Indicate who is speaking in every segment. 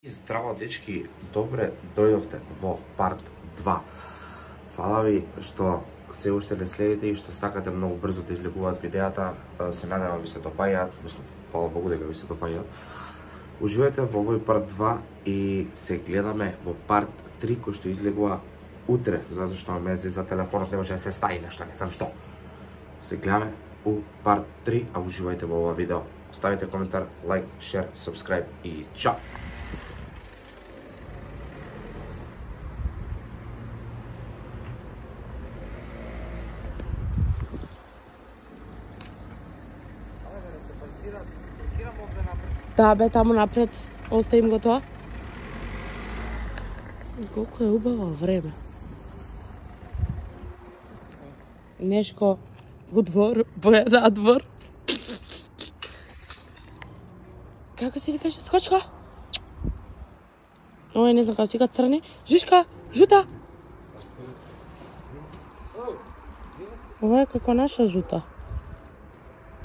Speaker 1: Здраво, дечки, добре дојдовте во парт 2. Фала ви што се уште не следите и што сакате многу брзо да излегуваат видеата. Се надевам ви се допаѓаат, фала Богу дека ви се допаѓаат. Уживајте во овој парт 2 и се гледаме во парт 3 кој што излегува утре, затоа што ме за телефонот не може да се стаи нешто, не знам што. Се гледаме у парт 3, а уживајте во ова видео. Оставите коментар, лайк, шер, сабскрайб и чао!
Speaker 2: Да, бе, таму напред. Оставим го тоа. Колку е убаво време. Нешко во двор, боја надвор. Како се викаше? Скочка? Ој, не знам како се вика црни. Жишка, жута. Ова е како наша жута.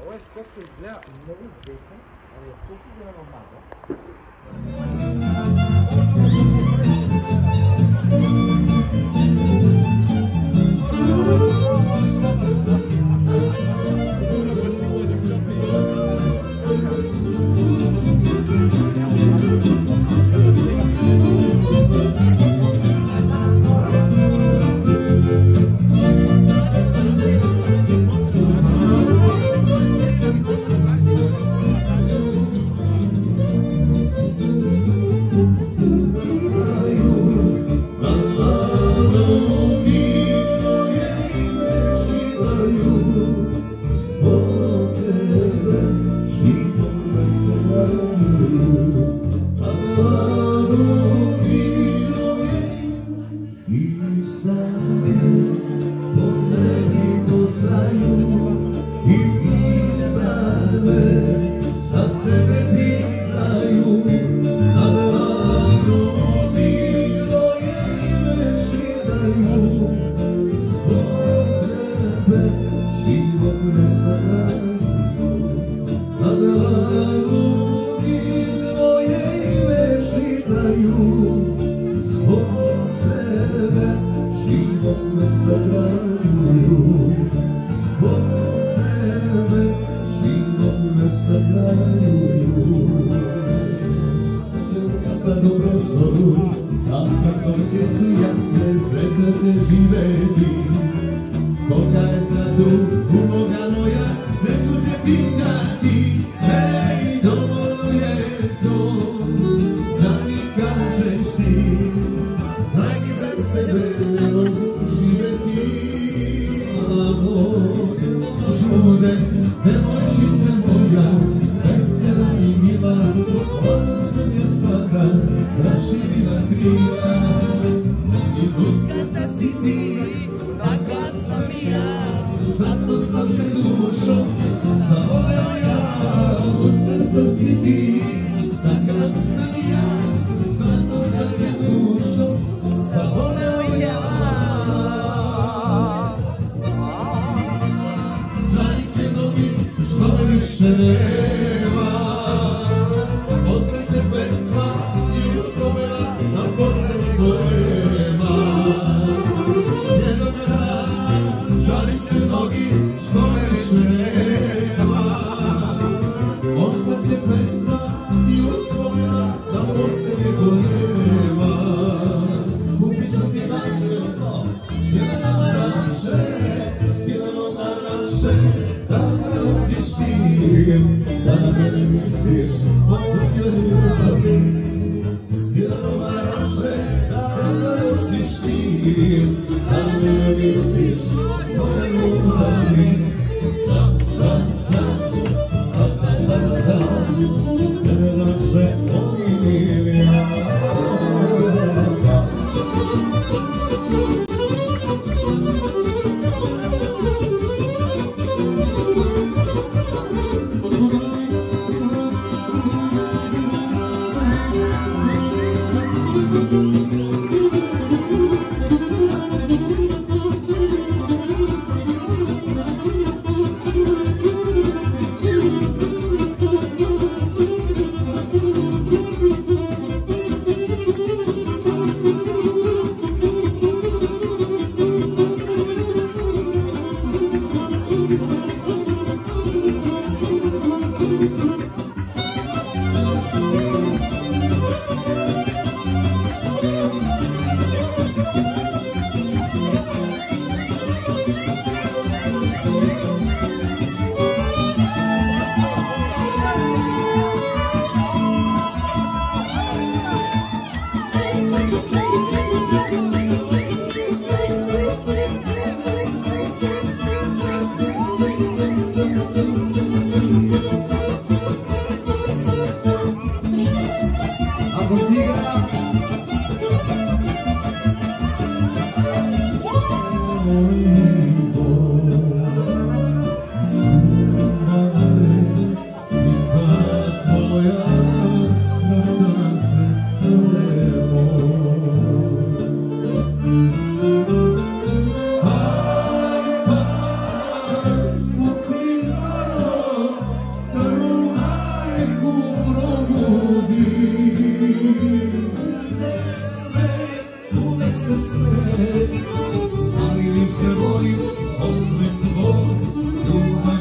Speaker 3: Ова е скочко изгледа многу бесен,
Speaker 4: pouco ganhando razão. i pisane sad sebe pitaju nad ranom i tvoje ime čitaju. Zbog tebe život ne sanaju nad zbog tebe život me sazaljuju sa dobro a kad solce su jasne, sve srce živeti, koga je sad tu, umoga nossa city. da me misliš ti, da me misliš ti.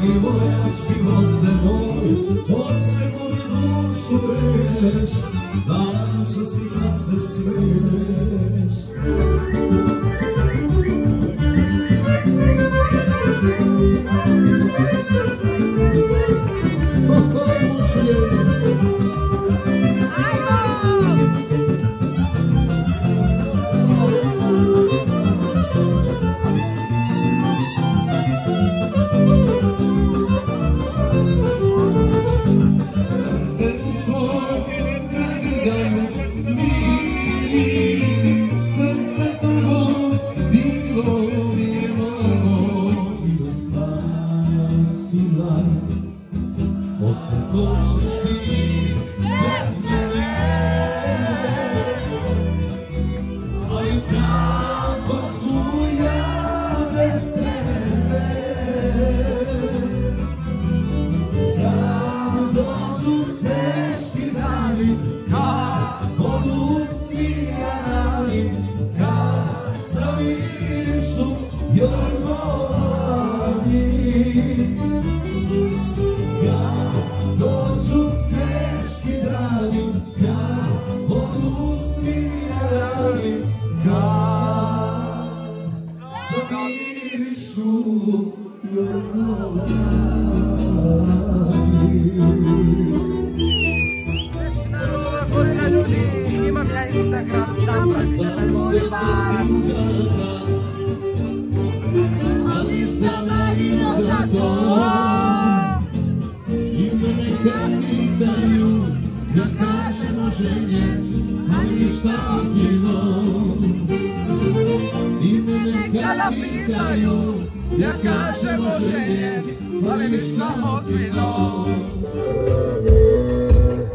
Speaker 4: mi moraš ti vode moj, od svega mi dušu veš, da nam što si kad se smiješ. dođu teški dani, kad od usmija rani, kad
Speaker 3: zamirišu Instagram, zapratite me. Ali sam
Speaker 4: Marina za to. Ženje Ali ništa ozbiljno? I mene
Speaker 3: Kada
Speaker 4: pitaju Ja kažem ženje Ali ništa ozbiljno?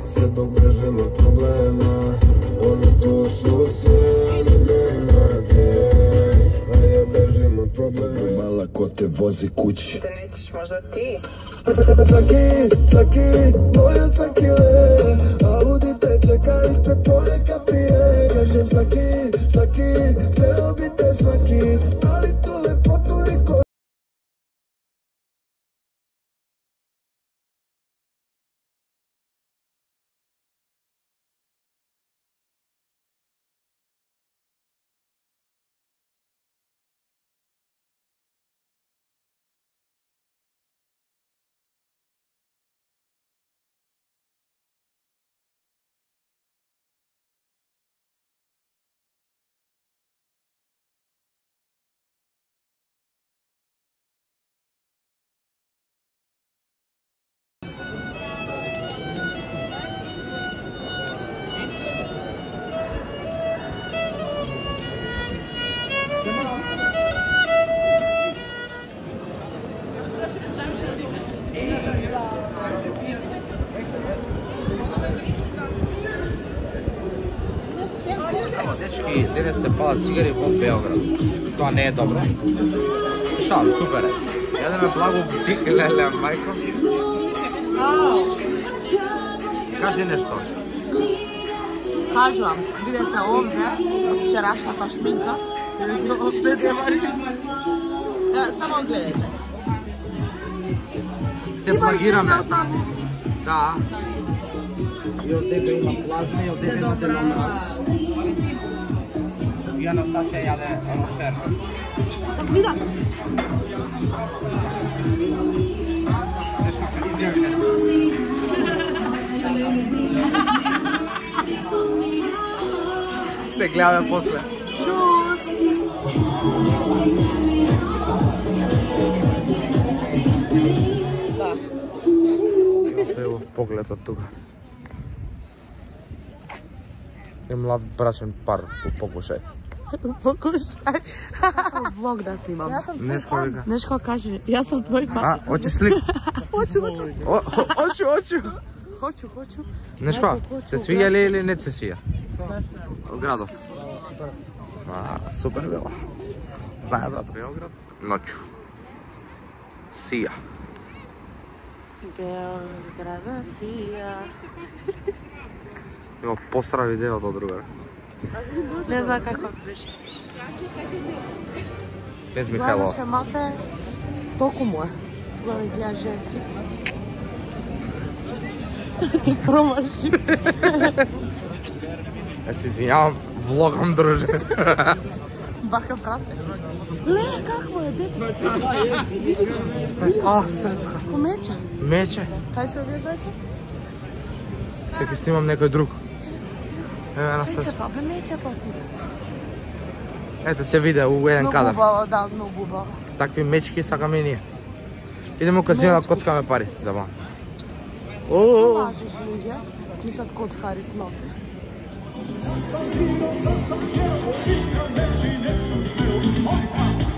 Speaker 5: Sve dok bežim od problema Oni tu su sve vozi kući.
Speaker 6: Te nećeš možda ti?
Speaker 5: Saki, saki, moja sakile, Audi te čeka ispred tvojega prije. Kažem
Speaker 1: saki, saki, danes se pala cigari po Beogradu. To не е. Се super je. Jedan me blago bih lele, majko. Kaži nešto.
Speaker 2: Kažu vam, vidite ovdje, od včerašnja šminka. Opet je Marija. Evo, samo gledajte.
Speaker 1: Se plagirаме.
Speaker 2: Ima tamo.
Speaker 1: Da. I ovdje ima plazme, i Anastasię jadę o szerfę. Tak widać.
Speaker 2: Też
Speaker 1: ma kolizję widać. Se gleda posle.
Speaker 2: o
Speaker 1: Evo pogled od tuga. Je mlad bračen par u pokušaju.
Speaker 2: Покушај. Влог да снимам.
Speaker 1: Нешко вика.
Speaker 2: Нешко кажи, јас сум твој
Speaker 1: А,
Speaker 2: пат.
Speaker 1: очи слик.
Speaker 2: Хочу, хочу.
Speaker 1: О, о- очи, очи.
Speaker 2: Хочу, хочу.
Speaker 1: Нешко, се свија ли или не се свија? Градов. А, супер било. Знае брат, Белград. Ноќу. Сија.
Speaker 2: Белграда сија.
Speaker 1: Има посра видеото од другаре.
Speaker 2: Не знам како беше.
Speaker 1: Без
Speaker 2: Главно
Speaker 1: Михајлова.
Speaker 2: ше малце толку му е. Тоа ми гледа женски. Ти промаши.
Speaker 1: Ја се извинјавам, влогам друже.
Speaker 2: Бака прасе. Ле, какво е дете?
Speaker 1: А, срцка.
Speaker 2: Комече.
Speaker 1: Мече.
Speaker 2: Кај се?
Speaker 1: Се ќе снимам некој друг. Еве една
Speaker 2: Кај се
Speaker 1: стас.
Speaker 2: папе мече поти.
Speaker 1: Ете се виде у еден
Speaker 2: Многу
Speaker 1: кадар.
Speaker 2: убаво, да, многу убаво.
Speaker 1: Такви мечки сакаме и ние. Идеме у казино да
Speaker 2: Мечки.
Speaker 1: коцкаме пари.
Speaker 2: Што
Speaker 1: О,
Speaker 2: лажеш луѓе? Мислат коцкари сме овде. Е,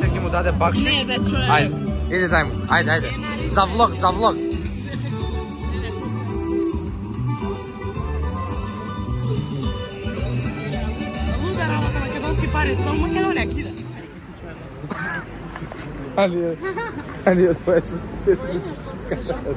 Speaker 1: Секи му даде бакшиш.
Speaker 2: Не, бе, човек.
Speaker 1: Ајде, иди дај му. Ајде, ајде. За влог, за влог.
Speaker 5: Olha aqui. Ali, ali atrás você se esticado.